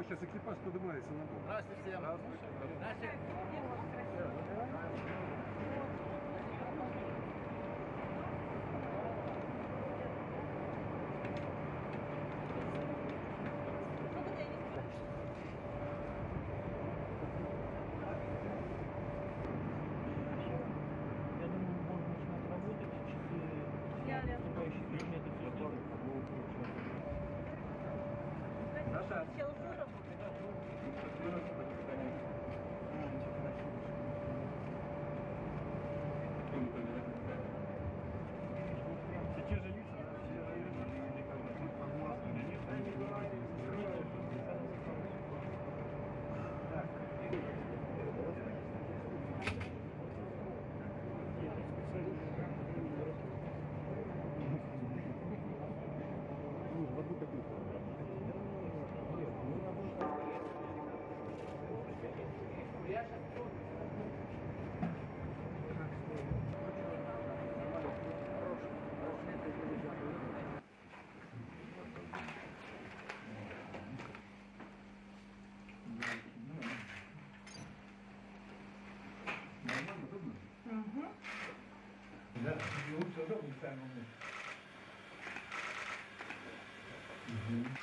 О, сейчас экипаж поднимается на борт. Здравствуйте всем. Здравствуйте. Здравствуйте. Warum ist der Moment? Mhm.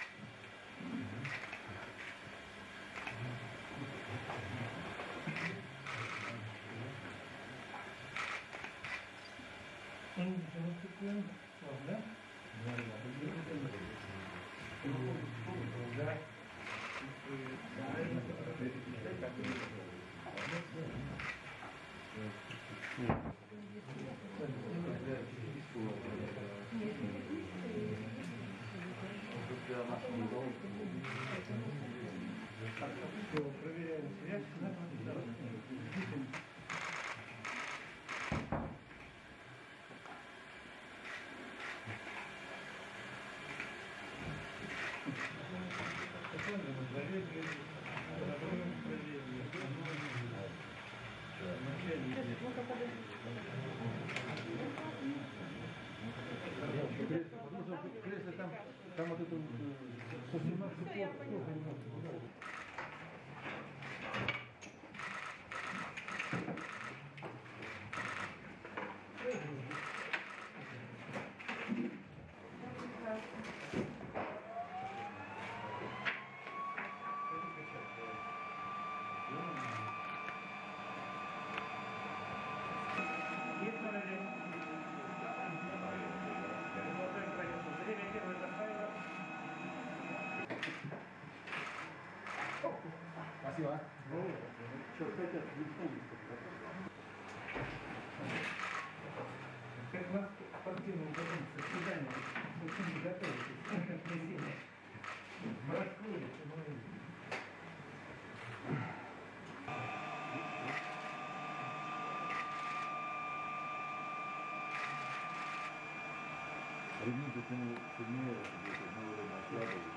Кресло там, там вот это, 117 плохо немножко. Спасибо. Что хотят, никто не Как вас спортивного больница, свидание, очень не готовитесь, как относительно. Расходите, мы Ревью затянул сильнее, где-то одного время ослабили.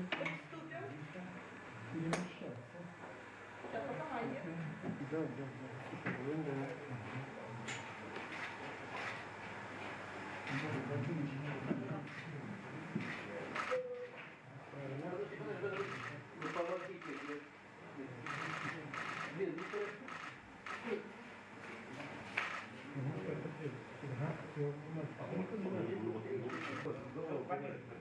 Да, да, да. Вы помогите мне. Без Понятно.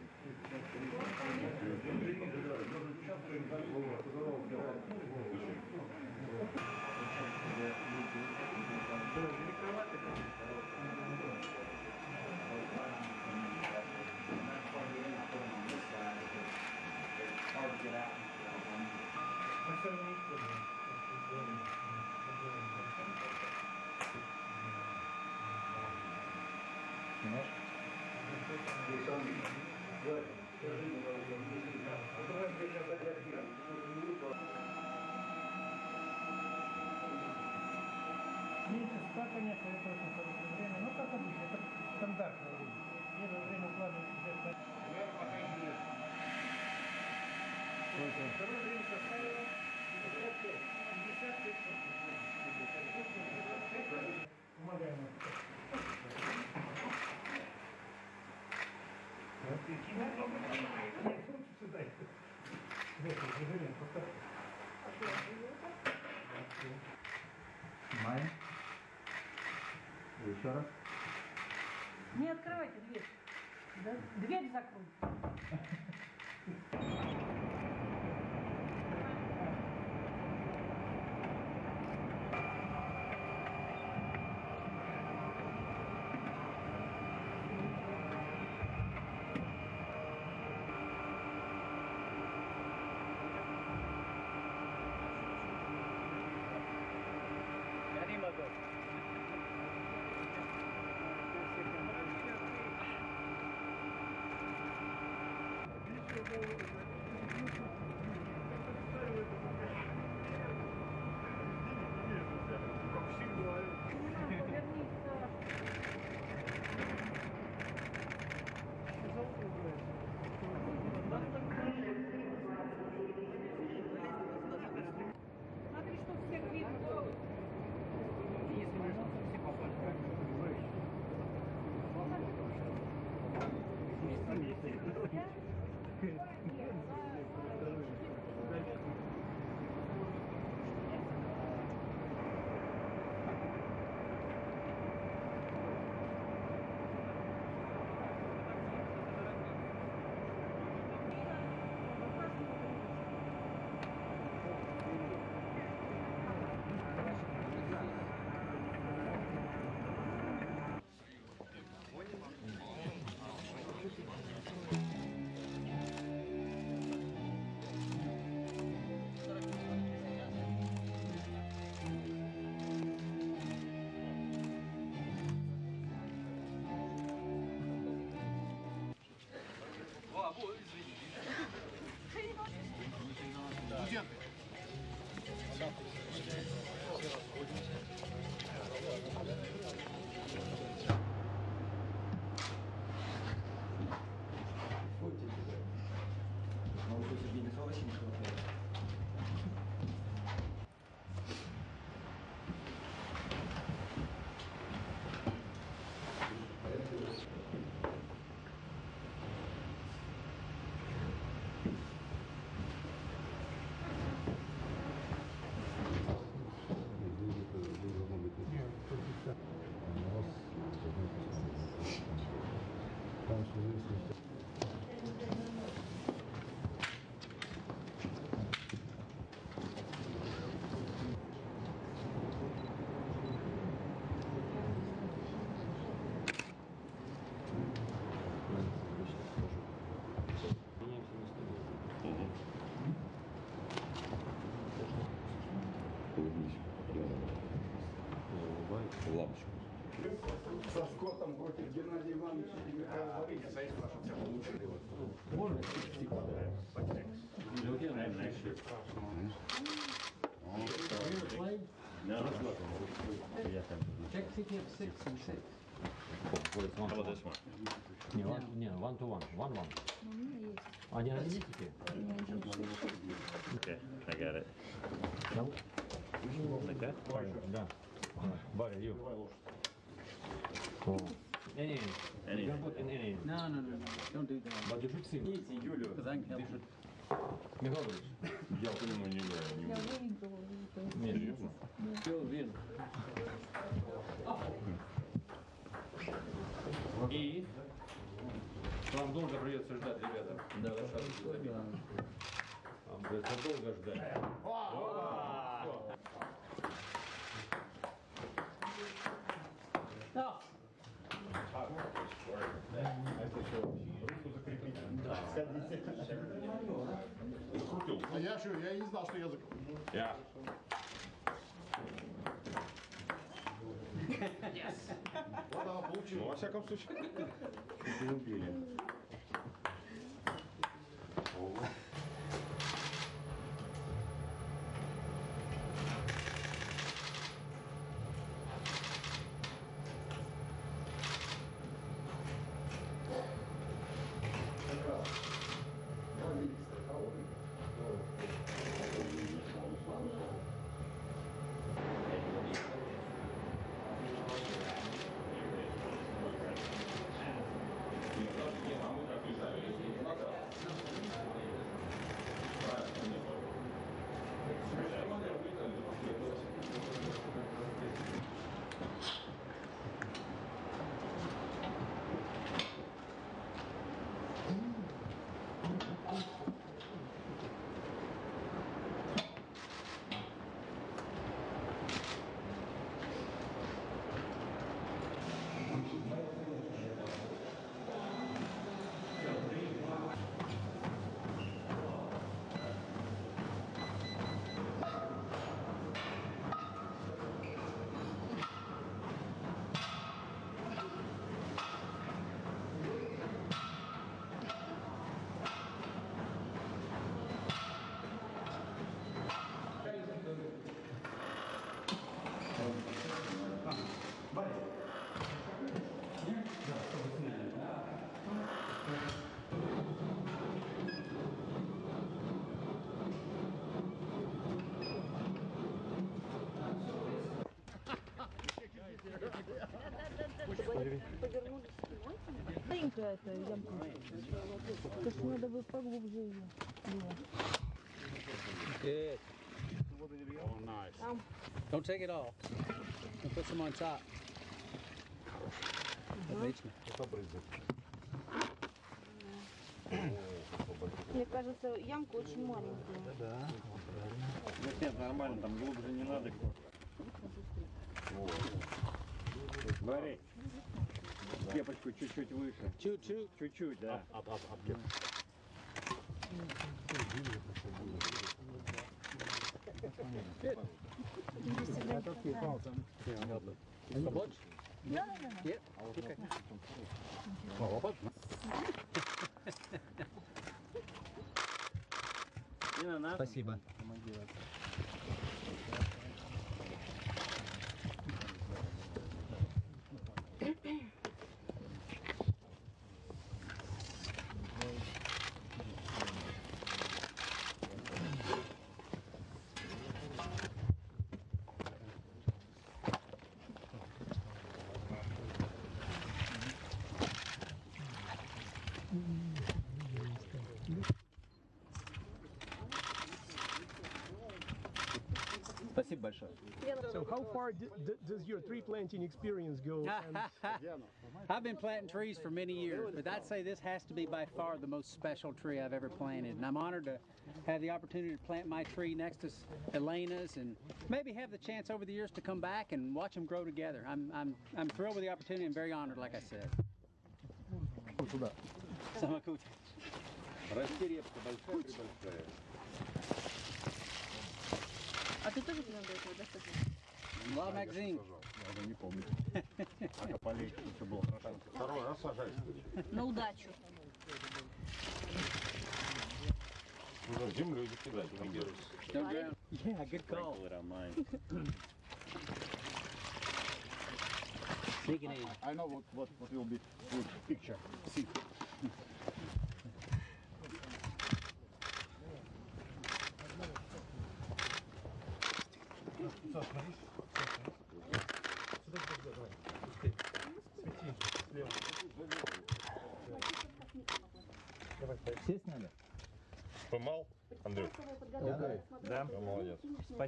конечно, это очень хорошее время, но как обычно, это стандартное время. И это время укладывается где-то... Примерно пока не нет. Второе время составило 55%. Помогаем. Нет, лучше сюда. Вот, движение, поставь. Май. Еще раз. Не открывайте дверь. Да? Дверь закрой. How about this one? Не, one, не, one to one, one one. Они аналитики. Okay, I got it. No? Like that? Да. Барри, you. Oh. Any, you Any. can put in any. No, no, no, no, don't do that. But you should sing. Because I can help you. Михайлович. Я по нему не играю. не Я буду. выиграла. Серьезно? Все. И вам долго придется ждать, ребята. Да, Вам придется долго ждать. Да. А я что, я не знал, что я за... Я. Yes. Vou dar uma bom. Nossa, é como se... Chuchu. Маленькая эта ямка. Только надо бы поглубже ее. было. Good. Oh, nice. Don't take it off. And put some on top. Отлично. Мне кажется, ямка очень маленькая. Нет, нормально, там глубже не надо. Смотри кепочку чуть-чуть выше. Чуть-чуть? Чуть-чуть, да. Об, об, об, об Спасибо. большое. So how far d- d- does your tree planting experience go? And I've been planting trees for many years, but I'd say this has to be by far the most special tree I've ever planted. And I'm honored to have the opportunity to plant my tree next to S- Elena's and maybe have the chance over the years to come back and watch them grow together. I'm, I'm, I'm thrilled with the opportunity and very honored, like I said. Самокут. Расти репка большая, прибольшая. А ты тоже не надо этого достаточно? Два магазин. Я уже не помню. Пока полей, все было хорошо. Второй раз сажай. На удачу. Уже землю закидать. Yeah, good call. I know what, what, what will be good picture. See.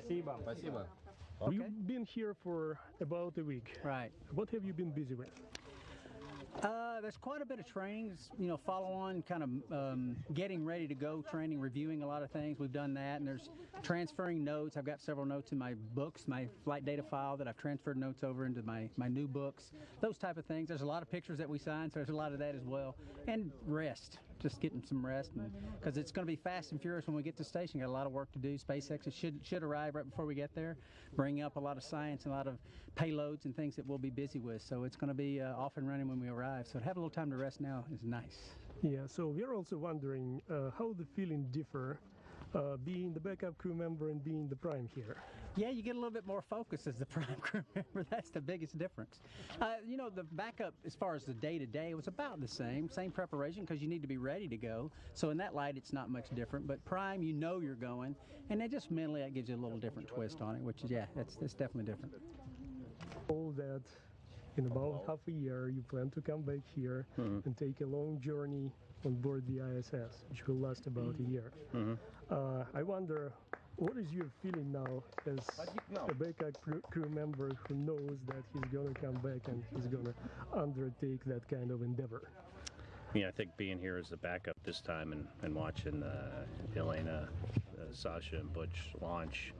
Спасибо. Спасибо. You've been here for about a week. Right. What have you been busy with? Uh, there's quite a bit of trainings, you know, follow on kind of um, getting ready to go training, reviewing a lot of things. We've done that, and there's transferring notes. I've got several notes in my books, my flight data file that I've transferred notes over into my, my new books, those type of things. There's a lot of pictures that we signed, so there's a lot of that as well. And rest, just getting some rest, because it's going to be fast and furious when we get to the station. Got a lot of work to do. SpaceX should should arrive right before we get there, bring up a lot of science and a lot of payloads and things that we'll be busy with. So it's going to be uh, off and running when we arrive. So to have a little time to rest now is nice. Yeah, so we're also wondering uh, how the feeling differ uh, being the backup crew member and being the prime here. Yeah, you get a little bit more focus as the prime crew member. That's the biggest difference. Uh, you know, the backup, as far as the day to day, was about the same, same preparation because you need to be ready to go. So in that light, it's not much different. But prime, you know you're going, and then just mentally, that gives you a little different twist on it. Which is, yeah, that's that's definitely different. All that in about half a year you plan to come back here and take a long journey on board the ISS, which will last about a year. Uh, I wonder, what is your feeling now as a backup crew, crew member who knows that he's going to come back and he's going to undertake that kind of endeavor? Yeah, I think being here as a backup this time and, and watching uh, Elena, uh, Sasha, and Butch launch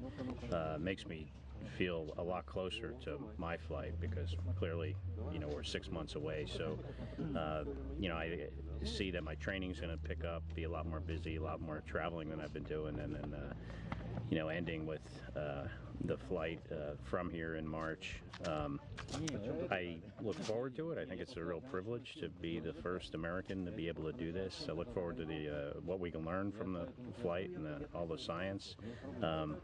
uh, makes me feel a lot closer to my flight because clearly, you know, we're six months away. So, uh, you know, I see that my training's going to pick up, be a lot more busy, a lot more traveling than I've been doing, and then, uh, you know, ending with uh, the flight uh, from here in March. Um, I look forward to it. I think it's a real privilege to be the first American to be able to do this. I look forward to the uh, what we can learn from the flight and the, all the science. Um,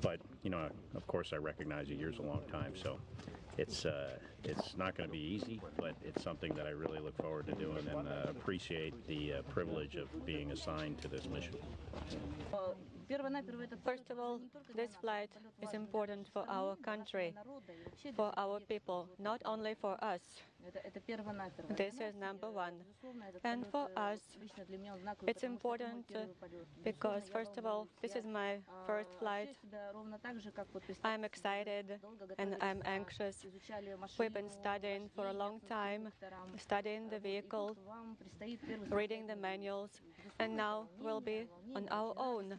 but you know, of course, I recognize a year's a long time, so it's uh, it's not going to be easy, but it's something that I really look forward to doing and uh, appreciate the uh, privilege of being assigned to this mission. Э, First of all, this flight is important for our country, for our people, not only for us. This is number one. And for us, it's important because, first of all, this is my first flight. I'm excited and I'm anxious. We've been studying for a long time, studying the vehicle, reading the manuals, and now we'll be on our own.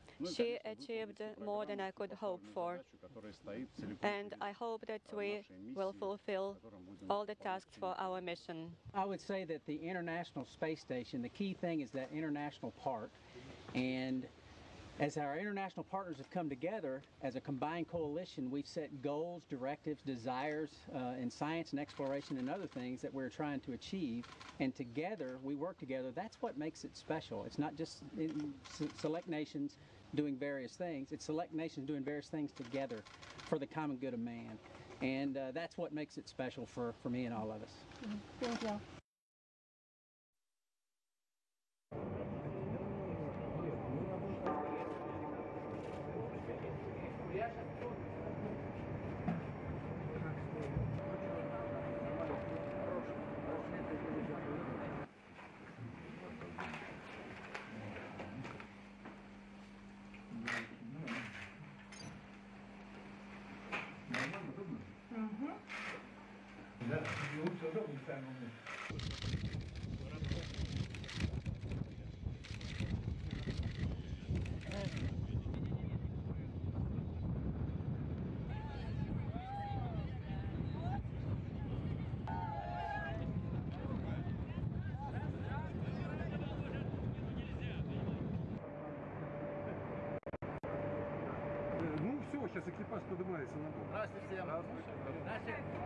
She achieved more than I could hope for, and I hope that we will fulfill all the tasks for our mission. I would say that the International Space Station, the key thing is that international part, and as our international partners have come together as a combined coalition, we've set goals, directives, desires uh, in science and exploration and other things that we're trying to achieve. And together, we work together. That's what makes it special. It's not just select nations doing various things, it's select nations doing various things together for the common good of man. And uh, that's what makes it special for, for me and all of us. Thank you. Ну все, сейчас экипаж поднимается на борт. Здравствуйте всем. Я